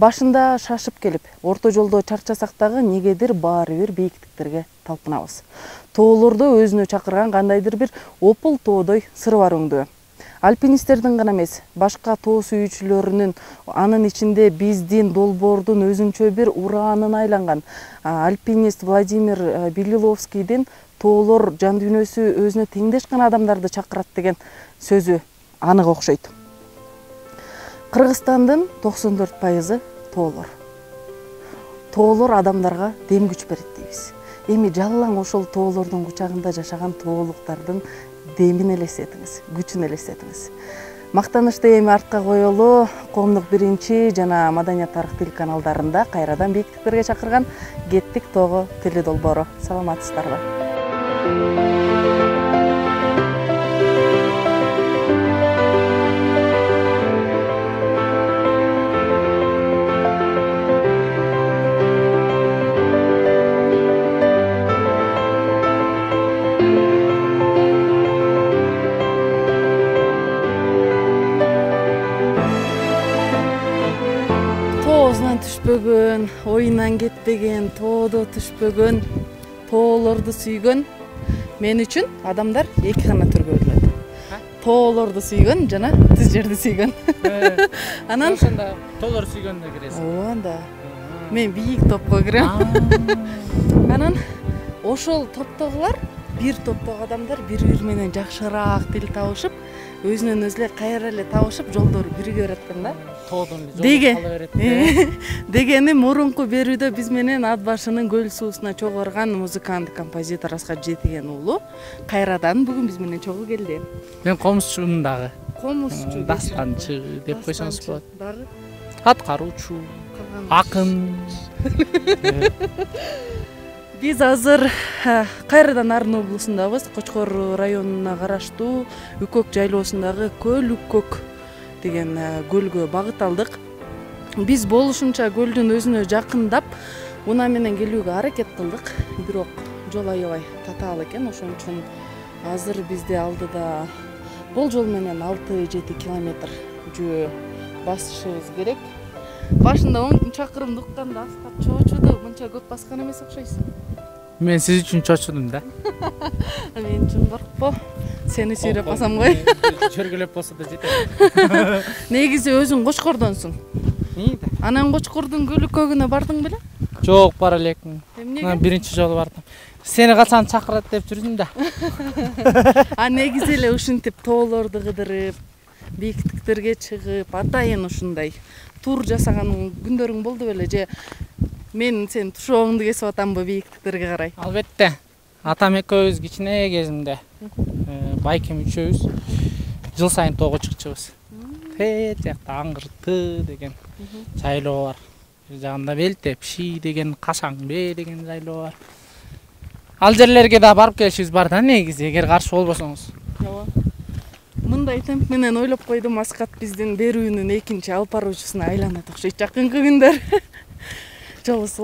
Башында шашып келип орто жолдо чарчасак дагы негедир баары бир бийиктиктерге талпынабыз. Тоолордо өзүнө чакырган кандайдыр бир опул тоодой сыры бар өңдөө альпинисттердин гана эмес башка тоо сүйүүчүлөрүнүн анын ичинде биздин долбоордун өзүнчө бир ураанына айланган альпинист владимир белиловскийдин тоолор жан дүйнөсү өзүнө теңдеш гана адамдарды чакырат деген сөзү анык окшойт кыргызстандын токсон төрт пайызы тоолор. Тоолор адамдарга дем күч берет дейбиз. Эми жалаң ошол тоолордун кучагында жашаган тоолуктардын демин элестетиңиз күчүн элестетиңиз. Мактанычты эми артка коелу коомдук биринчи жана маданият тарых телеканалдарында кайрадан бийиктиктерге чакырган кеттик тоого теле долбоору саламатсыздарбы түшпөгөн оюнан кетпеген тоодо түшпөгөн тоолорду сүйгөн мен үчүн адамдар эки гана түргө бөлүнөт тоолорду сүйгөн жана түз жерди сүйгөн анан ошондо тоолорду сүйгөнгө киресиң ооба да мен бийик топко кирем анан ошол топтогулар бир топтогу адамдар бири бири менен жакшыраак тил табышып өзүнөн өзү эле кайра эле табышып жолдору бириге берет экен да. Тоодон деге дегени мурунку берүүдө биз менен ат башынын көл суусуна чогуу барган музыкант композитор аскар жетиген уулу кайрадан бүгүн биз менен чогуу келди. Мен комузчумун дагы. Комузчу дастанчы деп койсоңуз болот. Дагы? Аткаруучу акын биз азыр кайрадан нарын облусундабыз. Кочкор районуна караштуу үкөк жайлоосундагы көл үкөк деген көлгө багыт алдык. Биз болушунча көлдүн өзүнө жакындап унаа менен келүүгө аракет кылдык. Бирок жол аябай татаал экен. Ошон үчүн азыр бизде алдыда болжол менен алты жети километр жөө басышыбыз керек. Башында он чакырымды укканда аскар чоочуду мынча көп баскан эмес окшойсуң мен сиз үчүн чочудум да мен үчүн коркпо сени сүйрөп басам го чөргөлөп болсо да жетет негизи өзүң кочкордонсуң анан кочкордун көл үкөгүнө бардың беле жок бара элекмин эмнеге биринчи жолу бардым. Сени качан чакырат деп жүрдүм да. А негизи эле ушинтип тоолорду кыдырып бийиктиктерге чыгып атайын ушундай тур жасаган күндөрүң болду беле же мен сенин тушоогуңду кесип атамбы бийиктиктерге карай албетте. Атам экөөбүз кичине кезимде э, байкем үчөөбүз жыл сайын тоого чыкчубуз тээ жакта аңгыр т деген жайлоо бар бир жагында белтеп ши деген кашаң б деген жайлоо бар ал жерлерге да барып келишибиз бар да негизи эгер каршы болбосоңуз. Ооба. Мындай темп менен ойлоп койдум аскат биздин берүүнүн экинчи алып баруучусуна айланат окшойт жакынкы күндөр. 皱缩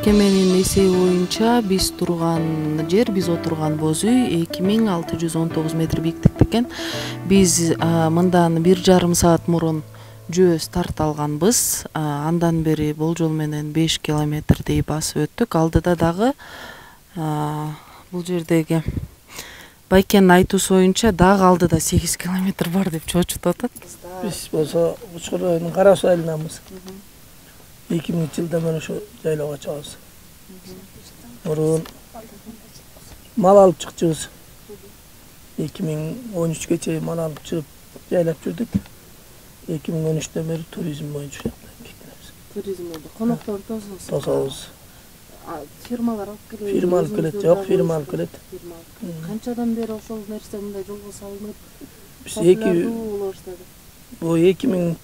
тиркеменин эсеби боюнча биз турган жер биз отурган боз үй эки миң алты жүз он тогуз метр бийиктикте экен. Биз мындан бир жарым саат мурун жөө старт алганбыз андан бери болжол менен беш километрдей басып өттүк. Алдыда дагы бул жердеги байкенин айтуусу боюнча дагы алдыда сегиз километр бар деп чоочутуп атат. Биз болсо учкур районунун кара суу айылынанбыз эки миңинчи жылдан бери ошо жайлоого чыгабыз мурун мал алып чыкчубуз эки миң он үчкө чейин мал алып чыгып жайлап жүрдүк эки миң он үчтөн бери туризм боюнча ушакта туризм боюнча конокторду тососуз тособуз фирмалар алып келеби фирма алып келет жок фирма алып келет канчадан бери ошол нерсе мындай жолго салынып биз эки популярдуу боло баштады бул эки миң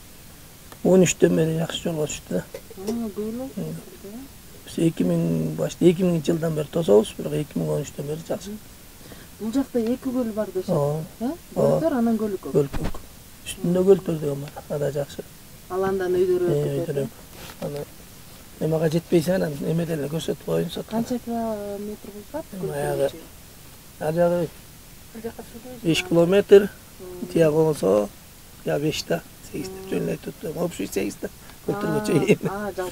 он үчтөн бери жакшы жолго түштү да көп эле биз эки миң башта эки миңинчи жылдан бери тособуз бирок эки миң он үчтөн бери жакшы бул жакта эки көл бар дешет э көлдөр анан көлүкөк көлкөк үстүндө көлтөр деген бар ада жакшы ал андан өйдөрөөк кетет өйдөрөөк аны эмага жетпейсиң анан эме деле көрсөтүп коеюн сот канча километр болуп атат Баягы. ал жагы беш километр тияк болсо я беш да seista, ciò ne tutto, ma più seista, tutto lo c'è in. Ah, già,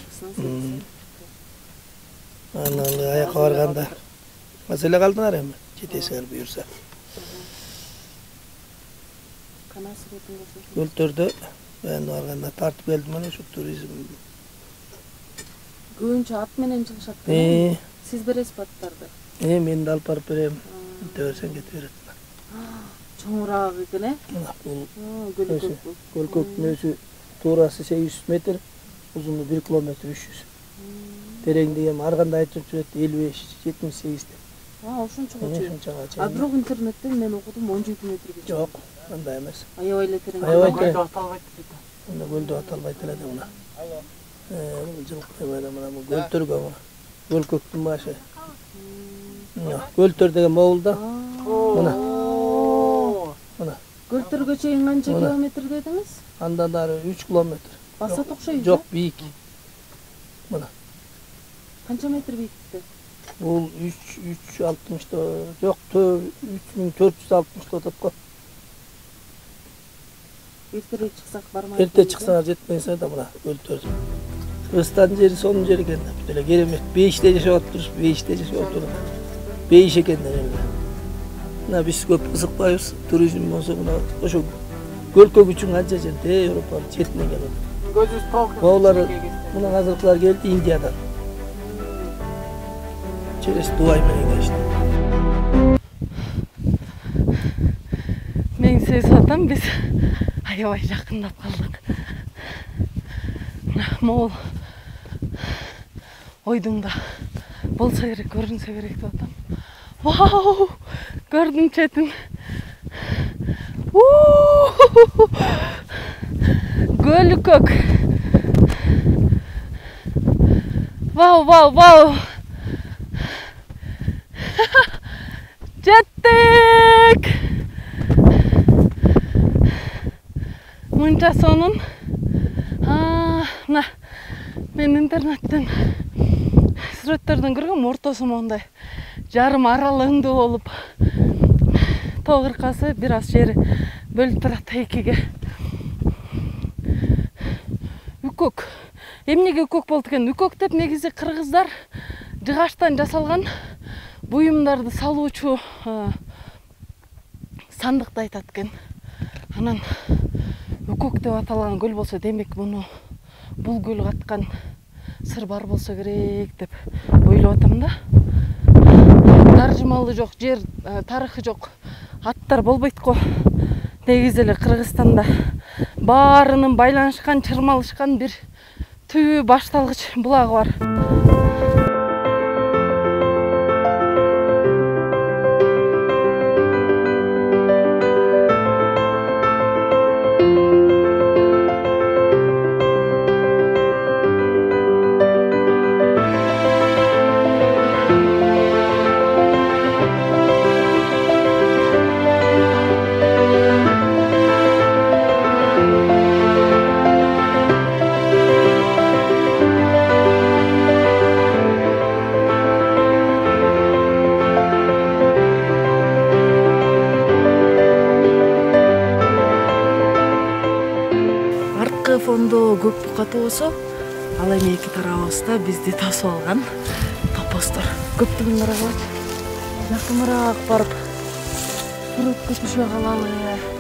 Analı ayak ağırganda mesele kaldılar hem çetesini buyursa. Kültürde ben ağırganda tartıp geldim bana şu turizm. Güğünce at menen çalışaktı. Ee, Siz bir ispatlardı. Ee, ben de alpar birem. Döversen getirir. Aa. алып барып берем кете берсең кете берет чоңураак экен э мына бул көлүкөк бул көлкөктүн өзү туурасы сегиз жүз метр узуну бир километр үч жүз тереңдиги эми ар кандай айтып жүрөт элүү беш жетимиш сегиз деп ошончого чейин ошончага а чейин бирок интернеттен мен окудум он жети метрге чейин жок андай эмес аябай эле терең Аябай Ага. терең. аталбайт дейт мына көлдү аталбайт эле да мына бул жылкы эмеде мына бул көлтөргө мына көлкөктүн башы мына көлтөр деген могул да мына мына көлтөргө чейин канча Мына. километр дедиңиз андан нары үч километр басат окшойт жок бийик мына канча метр бийиктикте бул үч үч алтымышта жок үч миң төрт жүз алтымышта атат го эртерээк чыксак бармайбы эрте чыксаңар жетпейсиңер да мына көлтөр кыргызстандын жери сонун жер экен да бүт эле керемет бейиште жашап атыптырбыз бейиште жашап атып бейиш экендер эми мына биз көп кызыкпайбыз туризм болсо мына ошо көлкөк үчүн канча жер де европанын четинен келип атат көзүбүз толук могулар мына азыркылар келди индиядан через дубай менен келишти мен сезип атам биз аябай жакындап калдык мына могул ойдуңда болсо керек көрүнсө керек деп атам вау көрдүм четин У! көлү көк вау вау вау. Жеттик мынча сонун А, мына мен интернеттен сүрөттөрдөн көргөм ортосу моундай жарым аралыгындуу болуп тоо кыркасы бир аз жери бөлүп турат экиге. Үкөк эмнеге үкөк болду экен? Үкөк деп негизи кыргыздар жыгачтан жасалган буюмдарды салуучу сандыкты айтат экен. Анан үкөк деп аталган көл болсо демек муну бул көл каткан сыр бар болсо керек деп ойлоп атам да таржымалы жок жер э, тарыхы жок аттар болбойт го негизи эле кыргызстанда баарынын байланышкан чырмалышкан бир түбү башталгыч булагы бар. Фондо көп бука болсо ал эми эки тарабыбызда бизди тосуп алган топостор. Көптүгүн карагылачы жакыныраак барып суретке түшө калалы.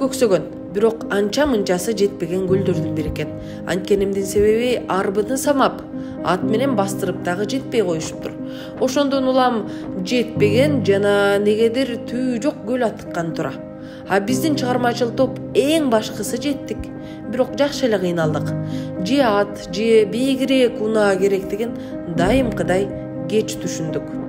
Көксөгөн. Бирок анча мынчасы жетпеген көлдөрдүн бири экен анткени эмдин себеби арбыны самап ат менен бастырып дагы жетпей коюшуптур. Ошондон улам жетпеген жана негедир түбү жок көл атыккан тура а биздин чыгармачыл топ эң башкысы жеттик. Бирок жакшы эле кыйналдык. Же ат же бийигирээк унаа керектигин дайымкыдай кеч түшүндүк.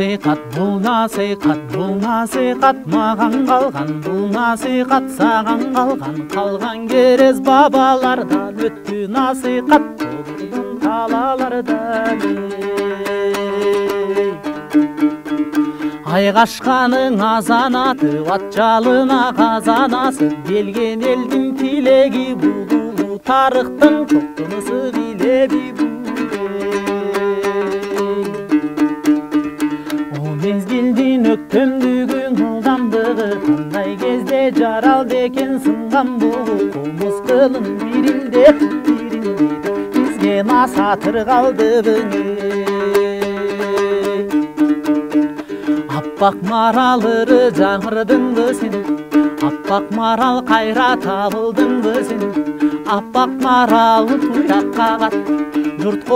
Насыйхат бул насыйхат бул насыйхат маған қалған бул насыйхат саған қалған қалған керез бабалардан өтті насыйхат болдым талалардан ай қашқаның азанаты ат жалына қазанасы келген елдің тілегі бұл тарықтың тоқтынысы билеби мезгілдің өктемдігің ылдамдығы қандай кезде жаралды екен сынған бұл қомыз қылын дирилдеп бізге насатыр қалды аппақ маралыры жаңырдыңбы сен аппақ марал қайра табылдыңбы сен аппақ марал туяққа қат жұрт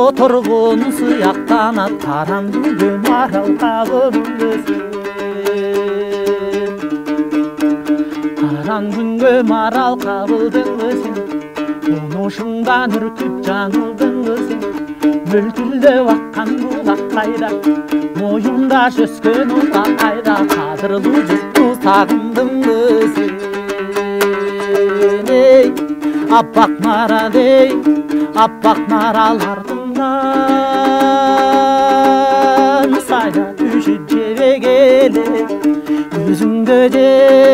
сияқтанат таран гүлге марал қабылдыңбы сен таран күнге марал қабылдыңбы сен тонушыңдан үркіп жаңылдыңбы сен мөлтілдеп аққан бұлақ қайда мойында жүзген ұлға қайда қадірлі жұртты сағындыңбы сен ей аппақ марал ей аппақ марал артыңнан сая түшіп жебе келе өзіңді жер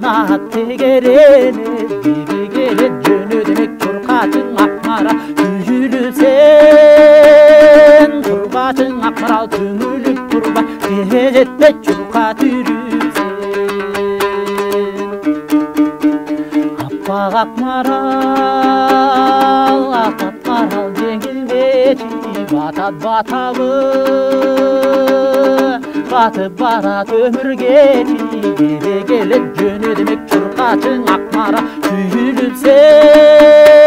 sana tegerini Dibi gelin cünü demek turkaçın akmara Tüyülü sen. Turkaçın akmara tüngülüp turba Tehez etme çurka türüsen Appak akmaral Atat maral dengilmeci Batat batalım Katı barat ömür geçti Geri gelip günü demek turbatın akmara Tüyülüp sen.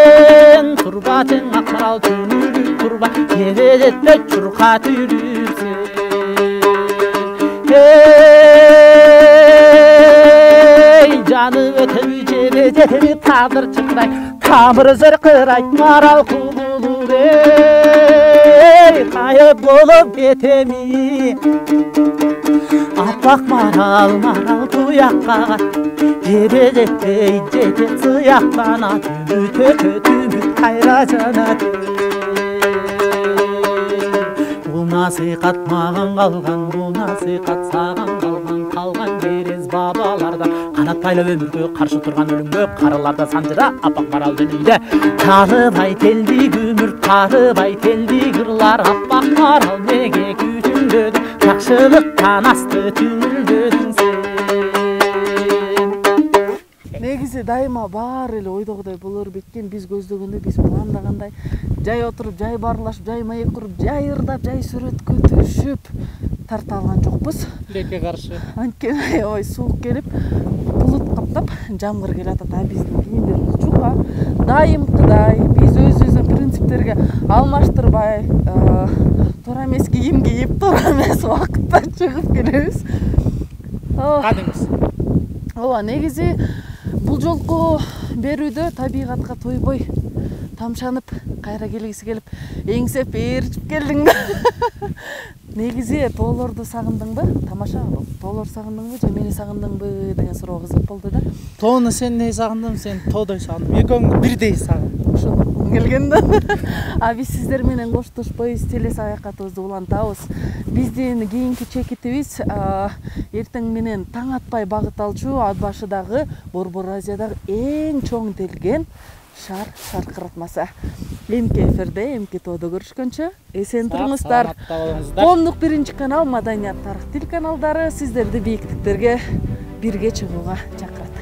Turbatın akmara tüyülüp turba Geri etme çurka tüyülüp sen. Hey canı ötüm cebe cebe tadır çıkray Tamır zırkıray maral kubulu be ey kaybolup etemi Appak ah, maral maral tuyakka Cebe cebe cebe sıyaklana Tümü tökü tümü hayracana Bu nasihat mağın kalgan bu nasihat sağın бабалардан қанат байлап өмірге қарсы тұрған өлімге қарыларда санжыра аппақ марал дүниеде. Тарыбай телдик өмір тарыбай телдик ырлар аппақ марал неге күтүңдөдүң жакшылыктан асты түңүлдөдүң сен. Негизи дайыма баары эле ойдогудай болор беткен биз көздөгөндөй биз пландагандай жай отуруп жай баарлашып жай маек куруп жай ырдап жай сүрөткө түшүп тарта алган жокпуз тилекке каршы анткени аябай суук келип каптап жамгыр келатат а биздин кийимдерибиз жука дайымкыдай биз өзүбүздүн принциптерге алмаштырбай туура эмес кийим кийип туура эмес убакытта чыгып келебиз кадимгиси ооба негизи бул жолку берүүдө табигатка тойбой тамшанып кайра келгиси келип эңсеп ээрчип келдиң да негизи тоолорду сагындыңбы тамаша. Тоолорду сагындыңбы же мени сагындыңбы деген суроо кызык болду да. Тоону сендей сагындым сен тоодой сагындым экөөңдү бирдей сагындым ошондо келген да а биз сиздер менен коштошпойбуз теле саякатыбызды улантабыз. Биздин кийинки чекитибиз. Эртең менен таң атпай багыт алчу ат башыдагы борбор азиядагы эң чоң делген шаар шаркыратмасы. Эмки эфирде эмки тоодо көрүшкөнчө эсен туруңуздар коомдук биринчи канал маданият тарых тил каналдары сиздерди бийиктиктерге бирге чыгууга чакырат.